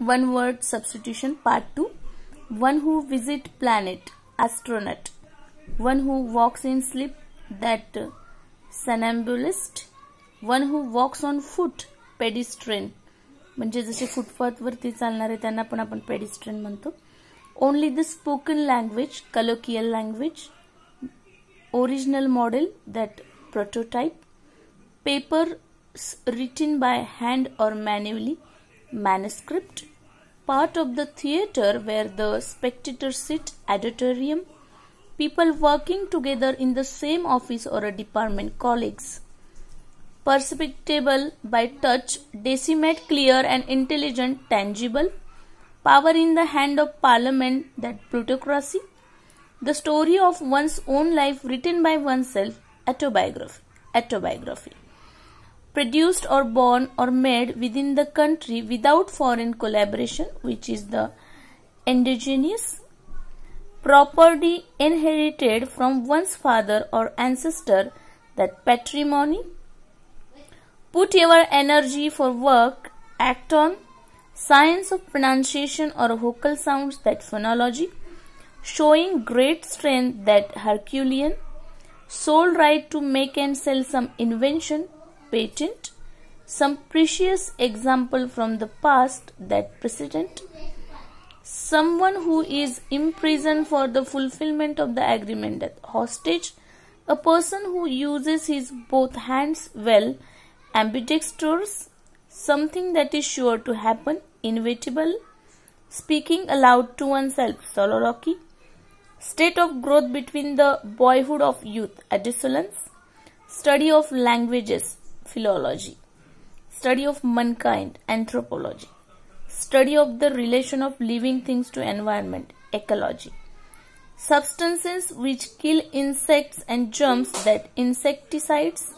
one word substitution part 2 one who visit planet astronaut one who walks in sleep that uh, somnambulist one who walks on foot pedestrian म्हणजे जसे फुटपाथवरती चालणारे त्यांना पण आपण pedestrian म्हणतो only the spoken language colloquial language original model that prototype paper written by hand or manually, manuscript, part of the theater where the spectators sit, auditorium, people working together in the same office or a department, colleagues. Perceptible by touch, decimate, clear and intelligent, tangible, power in the hand of parliament, that plutocracy, the story of one's own life written by oneself, autobiography. autobiography produced or born or made within the country without foreign collaboration, which is the indigenous property inherited from one's father or ancestor, that patrimony. Put your energy for work, act on science of pronunciation or vocal sounds, that phonology, showing great strength, that Herculean, sole right to make and sell some invention, patent, some precious example from the past that precedent, someone who is imprisoned for the fulfillment of the agreement that hostage, a person who uses his both hands well, ambidextrous, something that is sure to happen, inevitable, speaking aloud to oneself, soliloquy, state of growth between the boyhood of youth, adolescence, study of languages, philology, study of mankind, anthropology, study of the relation of living things to environment, ecology, substances which kill insects and germs that insecticides,